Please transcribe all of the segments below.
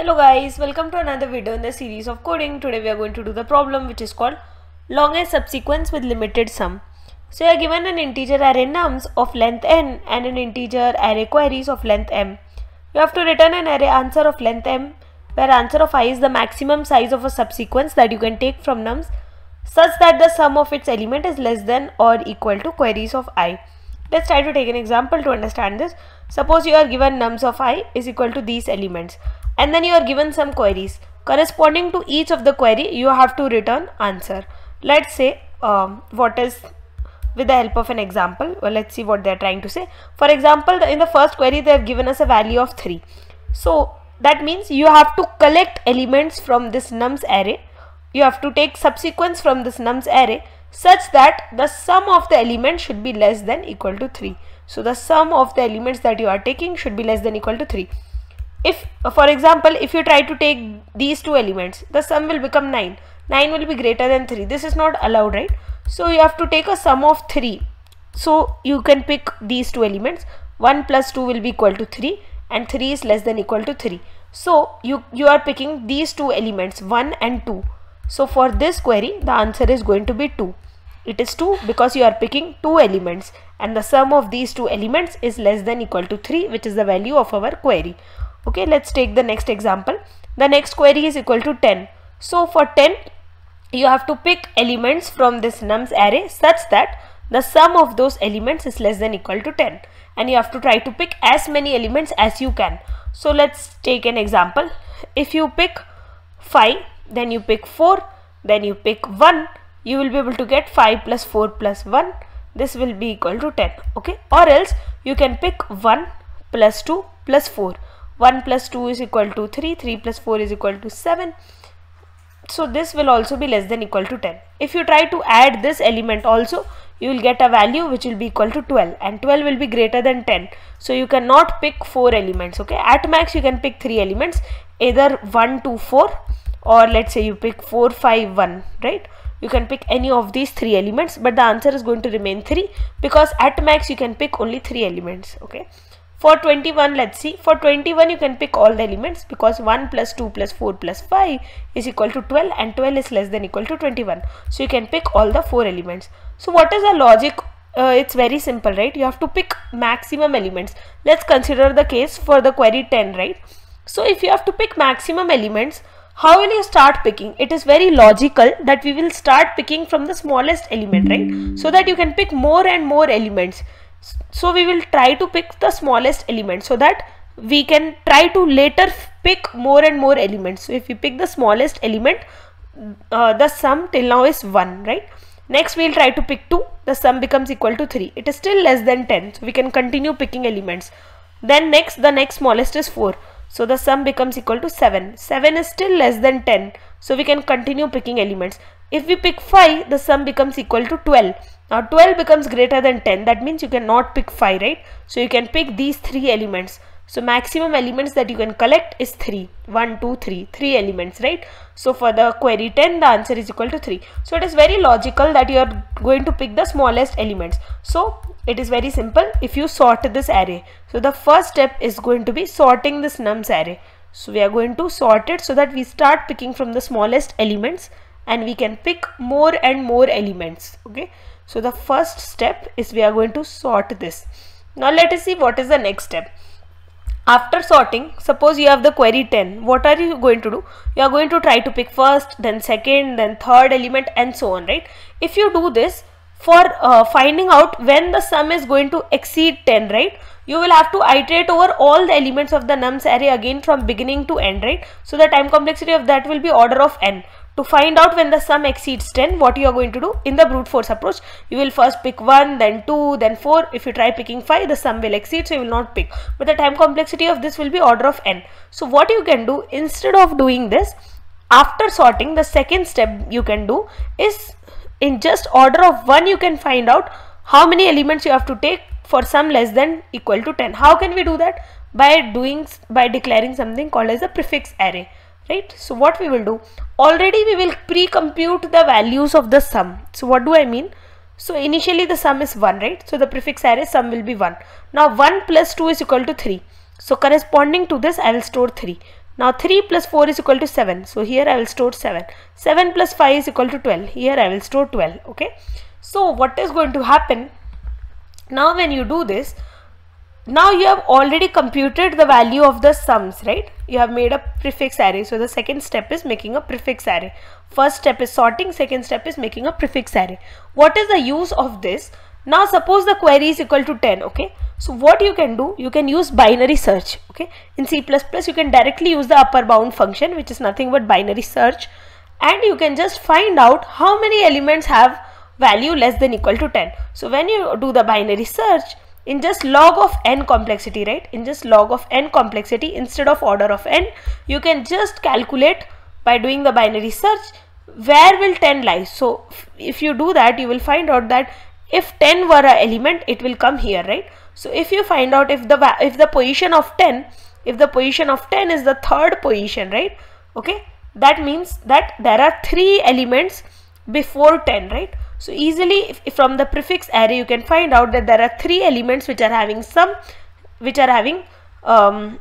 Hello guys, welcome to another video in the series of coding. Today we are going to do the problem which is called longest subsequence with limited sum. So you are given an integer array nums of length n and an integer array queries of length m. You have to return an array answer of length m where answer of i is the maximum size of a subsequence that you can take from nums such that the sum of its element is less than or equal to queries of i. Let's try to take an example to understand this. Suppose you are given nums of i is equal to these elements and then you are given some queries. Corresponding to each of the query you have to return answer. Let's say um, what is with the help of an example. Well, let's see what they are trying to say. For example, in the first query they have given us a value of 3. So that means you have to collect elements from this nums array. You have to take subsequence from this nums array such that the sum of the elements should be less than equal to 3. So the sum of the elements that you are taking should be less than equal to 3. If uh, for example if you try to take these two elements the sum will become 9. 9 will be greater than 3. This is not allowed right. So you have to take a sum of 3. So you can pick these two elements 1 plus 2 will be equal to 3 and 3 is less than equal to 3. So you, you are picking these two elements 1 and 2. So for this query the answer is going to be 2. It is 2 because you are picking two elements and the sum of these two elements is less than equal to 3 which is the value of our query. Okay, let's take the next example. The next query is equal to 10. So for 10 you have to pick elements from this nums array such that the sum of those elements is less than equal to 10 and you have to try to pick as many elements as you can. So let's take an example. If you pick 5 then you pick 4 then you pick 1 you will be able to get 5 plus 4 plus 1 this will be equal to 10 okay? Or else you can pick 1 plus 2 plus 4 1 plus 2 is equal to 3 3 plus 4 is equal to 7 so this will also be less than equal to 10 if you try to add this element also you will get a value which will be equal to 12 and 12 will be greater than 10 so you cannot pick four elements okay? At max you can pick three elements either 1 2 4 or let's say you pick 4 5 1 right? You can pick any of these three elements but the answer is going to remain 3 because at max you can pick only three elements okay? For 21 let's see. For 21 you can pick all the elements because 1 plus 2 plus 4 plus 5 is equal to 12 and 12 is less than equal to 21 so you can pick all the four elements. So what is the logic? Uh, it's very simple right? You have to pick maximum elements. Let's consider the case for the query 10 right? So if you have to pick maximum elements how will you start picking? It is very logical that we will start picking from the smallest element right? So that you can pick more and more elements. So we will try to pick the smallest element so that we can try to later pick more and more elements. So if we pick the smallest element uh, the sum till now is 1 right? Next we'll try to pick 2 the sum becomes equal to 3 it is still less than 10 so we can continue picking elements. Then next the next smallest is 4 so the sum becomes equal to 7 7 is still less than 10 so we can continue picking elements. If we pick 5 the sum becomes equal to 12 now 12 becomes greater than 10 that means you cannot pick 5 right? So you can pick these three elements so maximum elements that you can collect is 3 1 2 3 3 elements right? So for the query 10 the answer is equal to 3 so it is very logical that you are going to pick the smallest elements. So it is very simple. If you sort this array so the first step is going to be sorting this nums array. So we are going to sort it so that we start picking from the smallest elements and we can pick more and more elements okay? So the first step is we are going to sort this. Now let us see what is the next step. After sorting, suppose you have the query 10. What are you going to do? You are going to try to pick first, then second, then third element and so on, right? If you do this, for uh, finding out when the sum is going to exceed 10, right? You will have to iterate over all the elements of the nums array again from beginning to end, right? So the time complexity of that will be order of n to find out when the sum exceeds 10 what you are going to do? In the brute force approach you will first pick 1 then 2 then 4 if you try picking 5 the sum will exceed so you will not pick. But the time complexity of this will be order of n. So what you can do instead of doing this after sorting the second step you can do is in just order of 1 you can find out how many elements you have to take for sum less than equal to 10 how can we do that? By doing by declaring something called as a prefix array right? So what we will do? Already we will pre-compute the values of the sum. So what do i mean? So initially the sum is 1 right? So the prefix array sum will be 1 now 1 plus 2 is equal to 3 so corresponding to this i will store 3 now 3 plus 4 is equal to 7 so here I will store 7 7 plus 5 is equal to 12 here I will store 12 okay? So what is going to happen? Now when you do this now you have already computed the value of the sums right? You have made a prefix array. So the second step is making a prefix array. First step is sorting. Second step is making a prefix array. What is the use of this? Now suppose the query is equal to 10 okay? So what you can do? You can use binary search okay? In c++ you can directly use the upper bound function which is nothing but binary search. And you can just find out how many elements have value less than equal to 10 so when you do the binary search in just log of n complexity right? In just log of n complexity instead of order of n you can just calculate by doing the binary search where will 10 lie. So if you do that you will find out that if 10 were a element it will come here right? So if you find out if the if the position of 10 if the position of 10 is the third position right? Okay? That means that there are three elements before 10 right so easily from the prefix array you can find out that there are three elements which are having some which are having um,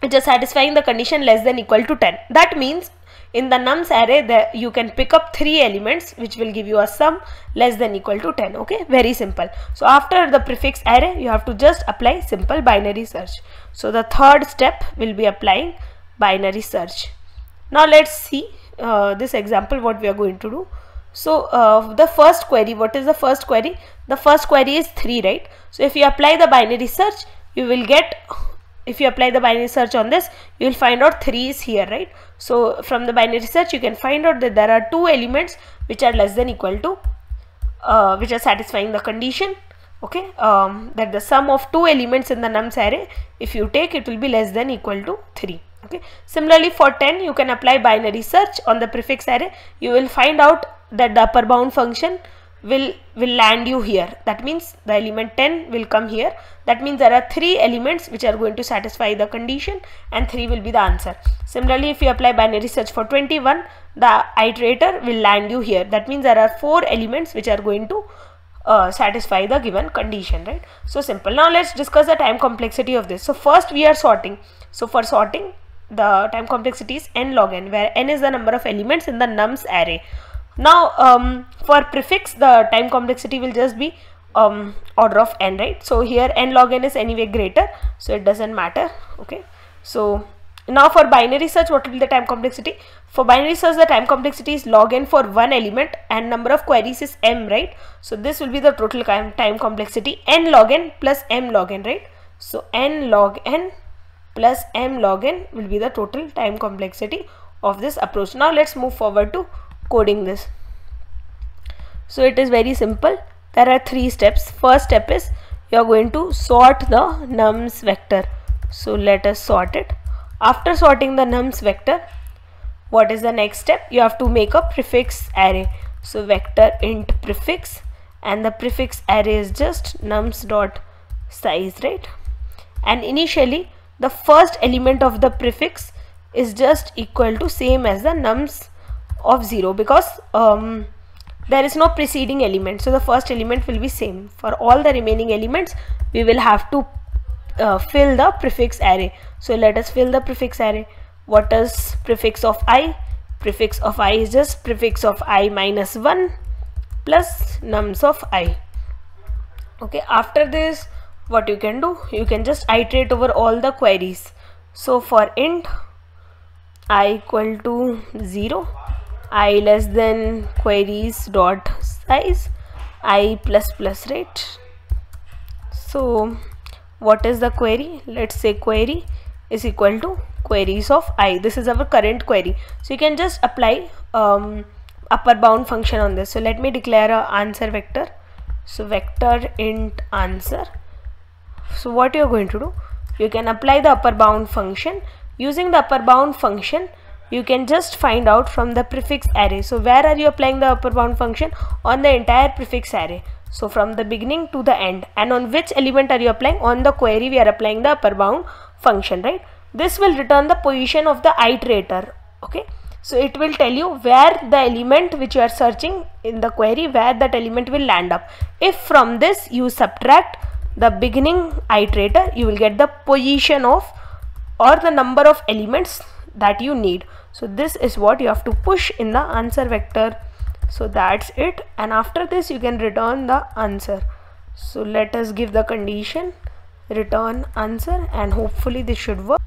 which are satisfying the condition less than equal to 10. That means in the nums array you can pick up three elements which will give you a sum less than equal to 10 okay? Very simple. So after the prefix array you have to just apply simple binary search. So the third step will be applying binary search. Now let's see uh, this example what we are going to do so uh, the first query, what is the first query? The first query is 3, right? So if you apply the binary search, you will get, if you apply the binary search on this, you will find out 3 is here, right? So from the binary search, you can find out that there are two elements which are less than equal to, uh, which are satisfying the condition, okay? Um, that the sum of two elements in the nums array, if you take, it will be less than equal to 3 okay similarly for 10 you can apply binary search on the prefix array you will find out that the upper bound function will will land you here. That means the element 10 will come here. That means there are three elements which are going to satisfy the condition and 3 will be the answer. Similarly if you apply binary search for 21 the iterator will land you here. That means there are four elements which are going to uh, satisfy the given condition right? So simple. Now let's discuss the time complexity of this. So first we are sorting. So for sorting the time complexity is n log n where n is the number of elements in the nums array now um, for prefix the time complexity will just be um, order of n right? So here n log n is anyway greater so it doesn't matter okay? So now for binary search what will be the time complexity? For binary search the time complexity is log n for one element and number of queries is m right? So this will be the total time complexity n log n plus m log n right? So n log n plus m log n will be the total time complexity of this approach. Now let's move forward to coding this. So it is very simple. There are three steps. First step is you are going to sort the nums vector. So let us sort it. After sorting the nums vector what is the next step? You have to make a prefix array. So vector int prefix and the prefix array is just nums dot size right? And initially the first element of the prefix is just equal to same as the nums of 0 because um, there is no preceding element. So the first element will be same. For all the remaining elements we will have to uh, fill the prefix array. So let us fill the prefix array. What is prefix of i? Prefix of i is just prefix of i minus 1 plus nums of i. Okay after this what you can do? You can just iterate over all the queries. So for int i equal to 0 i less than queries dot size i plus plus rate. So what is the query? Let's say query is equal to queries of i. This is our current query. So you can just apply um, upper bound function on this. So let me declare a answer vector. So vector int answer. So what you're going to do? You can apply the upper bound function. Using the upper bound function you can just find out from the prefix array. So where are you applying the upper bound function? On the entire prefix array. So from the beginning to the end. And on which element are you applying? On the query we are applying the upper bound function right? This will return the position of the iterator okay? So it will tell you where the element which you are searching in the query where that element will land up. If from this you subtract the beginning iterator you will get the position of or the number of elements that you need. So this is what you have to push in the answer vector. So that's it. And after this you can return the answer. So let us give the condition return answer and hopefully this should work.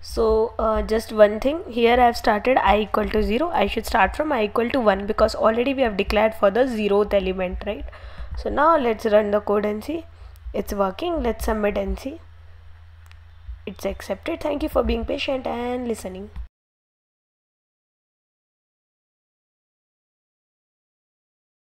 So uh, just one thing. Here I have started i equal to 0 I should start from i equal to 1 because already we have declared for the zeroth element right? So now let's run the code and see. It's working. Let's submit and see it's accepted. Thank you for being patient and listening